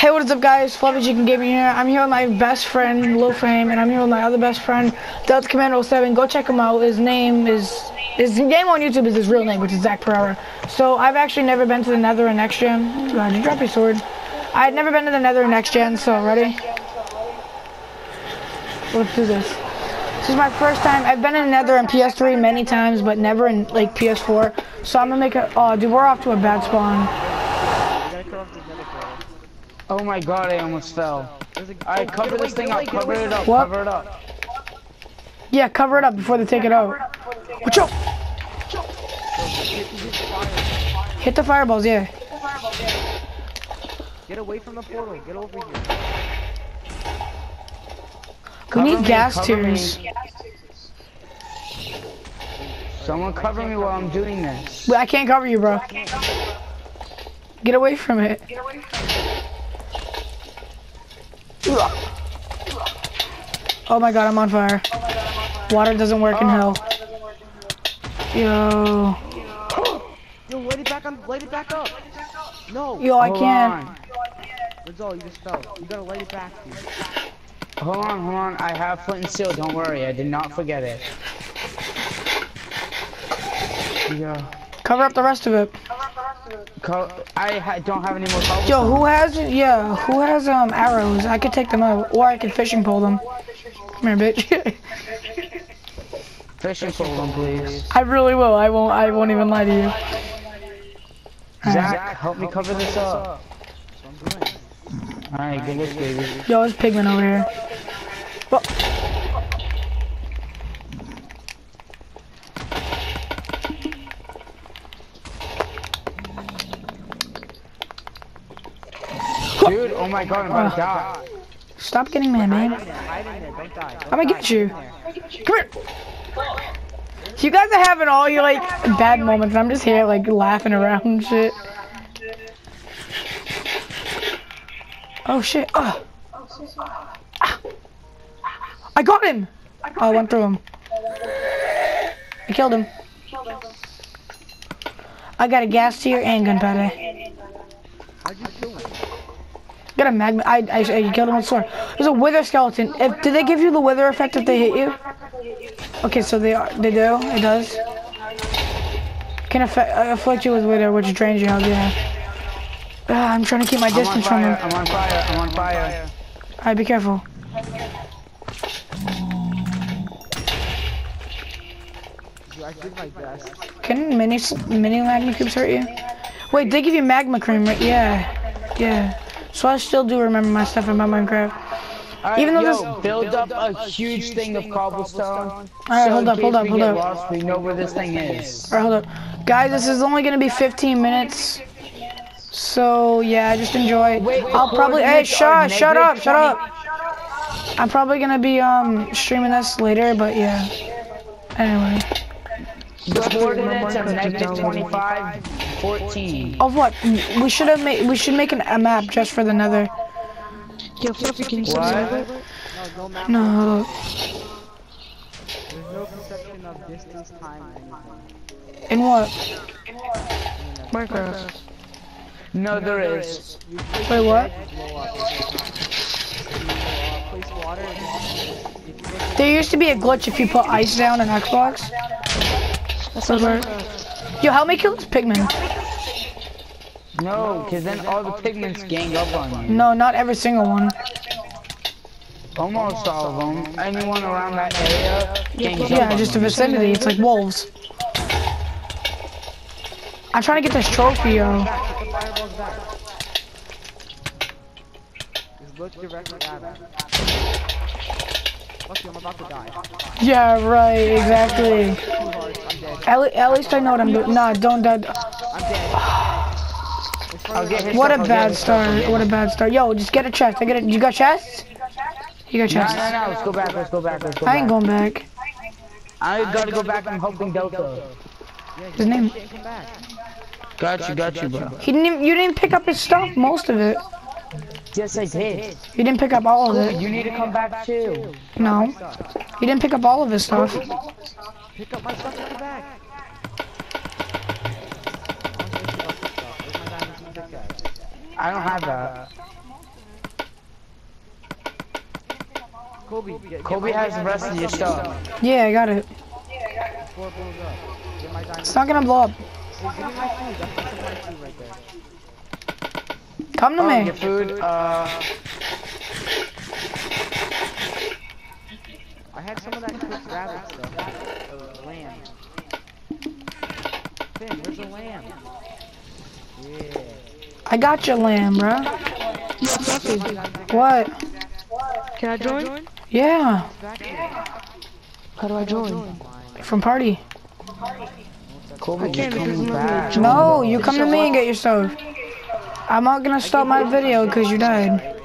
Hey, what is up, guys? Fluffy Chicken Gaming here. I'm here with my best friend, Lil Fame, and I'm here with my other best friend, Delta Commando 7. Go check him out. His name is, his name on YouTube is his real name, which is Zach Pereira. So I've actually never been to the Nether in Next Gen. God, you drop your sword. I had never been to the Nether in Next Gen, so ready? Let's do this. This is my first time. I've been in Nether and PS3 many times, but never in like PS4. So I'm gonna make a. Oh, dude, we're off to a bad spawn. Oh my god, I almost fell. Alright, cover this thing up, cover it up, What? cover it up. Yeah, cover it up before they take it out. Watch out! Hit the fireballs, yeah. Get away from the portal. Get over here. We Cover need me, gas cover me. tiers. Someone cover me while I'm doing this. Wait, I can't cover you, bro. Get away from it. Oh my god, I'm on fire. Water doesn't work in hell. Yo. Yo, light it back on. Light it back up. No. Yo, I can't. on. Rizal, you just fell. You gotta light it back, dude. Hold on, hold on. I have flint and steel, don't worry. I did not forget it. Yeah. Cover up the rest of it. Co I ha don't have any more. Yo, who has, yeah, who has um arrows? I could take them out, or I could fishing pole them. Come here, bitch. Fishing pole them, please. I really will. I won't. I won't even lie to you. Zach, help me cover this up. Alright, good luck, baby. Yo, it's pigman over here. Well, Dude, oh my god, I'm about to die. Stop getting mad, man. I'm gonna get you. Come here. You guys are having all your like bad moments. I'm just here like laughing around shit. Oh shit. Oh. I got him. Oh, I went through him. I killed him. I got a ghast tear and gunpowder. Got a magma. I, I, I killed him with sword. There's a wither skeleton. If, do they give you the wither effect if they hit you? Okay, so they are. They do. It does. Can affect, uh, afflict you with wither, which drains your health. Yeah. Ah, I'm trying to keep my distance from them. I'm on fire, I'm on fire. Alright, be careful. Dude, I did my best. Can mini mini magma cubes hurt you? Wait, they give you magma cream, right? Yeah. Yeah. So I still do remember my stuff about Minecraft. Alright, Even though yo, this- build up a huge thing of cobblestone. Alright, so hold in up, hold case up, hold get up. Lost, we know where this thing is. Alright, hold up. Guys, this is only gonna be 15 minutes. So yeah, just enjoy. Wait, I'll probably hey coordinates shut shut up, shut up. I'm probably gonna be um streaming this later, but yeah. Anyway. The coordinates are negative 25, 14. Of what? We should have made we should make an, a map just for the nether. Yo, Fluffy, can you send me What? over? No, no map. No. There's no conception of distance, time, anything. In what? Minecraft. No, there is. You Wait, what? bed, you blow up. You uh, place water. and If you look There used to be a glitch if you put ice down in Xbox. That's So not. Yo, help me kill this pigman. No, because then all the pigmen gang up on you. No, not every single one. Almost all of them. Anyone around that area gangs up Yeah, just the vicinity. It's like wolves. I'm trying to get this trophy, yo. back, put the fireballs back. Just look directly at him. Fuck you, I'm about to die. Yeah, right, exactly. Too hard, I'm dead. At, at least I know what I'm doing. Nah, don't die. I'm dead. I'll get his What a stuff, I'll get bad his stuff, I'll start. What a bad start. Yo, just get a chest. I get it. You got chests? You got No, chests. no, no, let's go back, let's go back, let's go I ain't going back. I gotta go back, I'm helping Delta. His name. Can't come back. Got you, got you, bro. He didn't. Even, you didn't pick up his stuff. Most of it. Yes, I did. You didn't pick up all of it. You need to come back too. No. You didn't pick up all of his stuff. Pick up my stuff and come back. I don't have that. Kobe, Kobe, Kobe has the rest of your stuff. Yeah, I got it. It's not gonna blow up. Come to oh, me. Your food, uh... I had some of that rabbit stuff. I got your lamb, bro. What? Can I join? Yeah. Back. How do I join? From party. Kobe, I you're can't because coming I'm not back. No, you come to me and get your stuff. I'm not gonna stop my video because you died.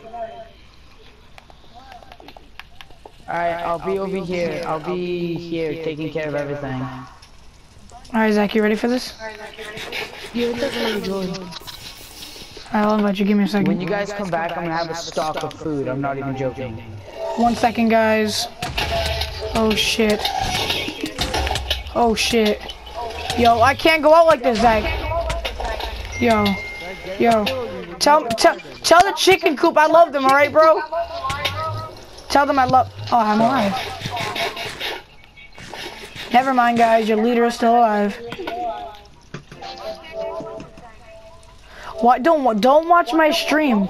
Alright, I'll be over here. I'll be here taking care of everything. Alright, Zach, you ready for this? Yeah, it doesn't let me join. Alright, I'll invite you. Give me a second. When you guys come back, I'm gonna have a stock of food. I'm not even joking. One second, guys. Oh shit. Oh shit. Yo, I can't go out like this, Zach. Yo. Yo. Tell tell tell the chicken coop I love them, alright, bro? Tell them I love Oh, I'm alive. Never mind guys, your leader is still alive. What don't wa- don't watch my stream.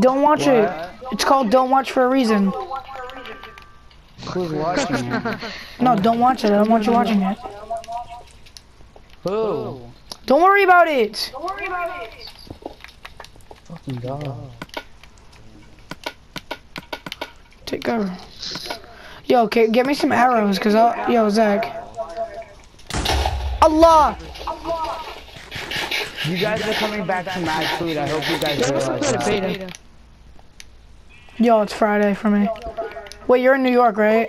Don't watch it. It's called Don't Watch for a reason. Who's watching? No, don't watch it. I don't want you watching it. Who? Don't worry about it. Fucking God. Take cover. Yo, okay, get me some arrows, cause I'll, yo, Zach. Allah! You guys are coming back to Mad Food. I hope you guys realize that. Yo, it's Friday for me. Wait, you're in New York, right?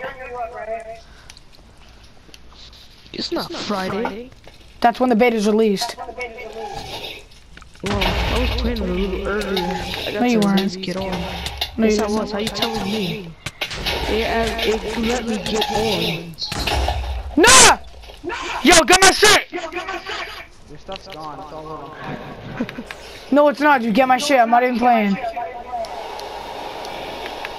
It's not Friday. That's when the beta's released. Well, I was playing a little earlier. I got No, you weren't. get on. No, you Yes, I was. How you telling me? It, it let me get on. Nah! Yo, get my shit! Your stuff's gone. It's all over. No, it's not, You Get my shit. I'm not even playing.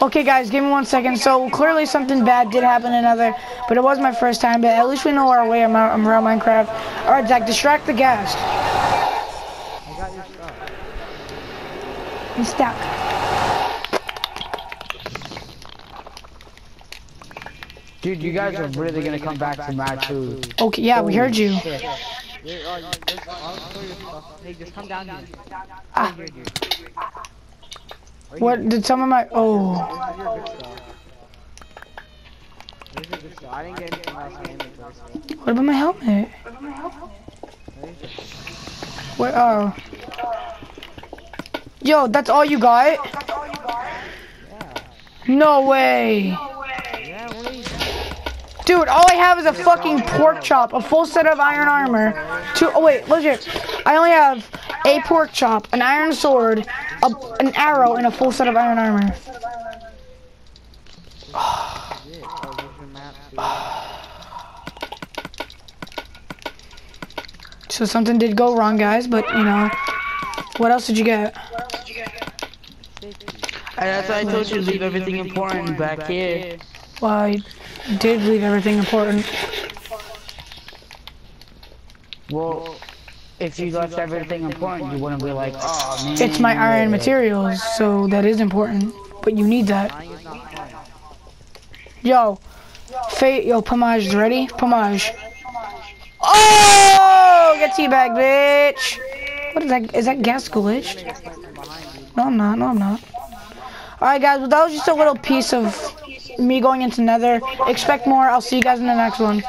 Okay, guys, give me one second. So, clearly something bad did happen in Nether, but it was my first time, but at least we know our way am- am around Minecraft. Alright, Zach, distract the ghast. I got your stuff. He's stuck. Dude, you guys are really gonna come back to Mad Food. Okay, yeah, we heard you. There's. Hey, just come down here. Ah. Here. What did some of my oh what about my helmet? Where oh Yo, that's all you got? No way. Yeah, what are you Dude, all I have is a fucking pork chop, a full set of iron armor, two oh wait, legit. I only have a pork chop, an iron sword, a, an arrow, and a full set of iron armor. So something did go wrong, guys, but you know. What else did you get? And that's why I told you to leave everything important back here. Well, I did leave everything important. Well, if you left everything important, you wouldn't be like, oh man. It's my iron materials, so that is important. But you need that. Dying is not fun. Yo, Fate, yo, Pomage is ready? Pomage. Oh, get teabag, bitch. What is that? Is that ghast glitched? Nigga sniped from behind, dude. No, I'm not. No, I'm not. Alright, guys, well, that was just a little piece of me going into Nether. Expect more. I'll see you guys in the next one.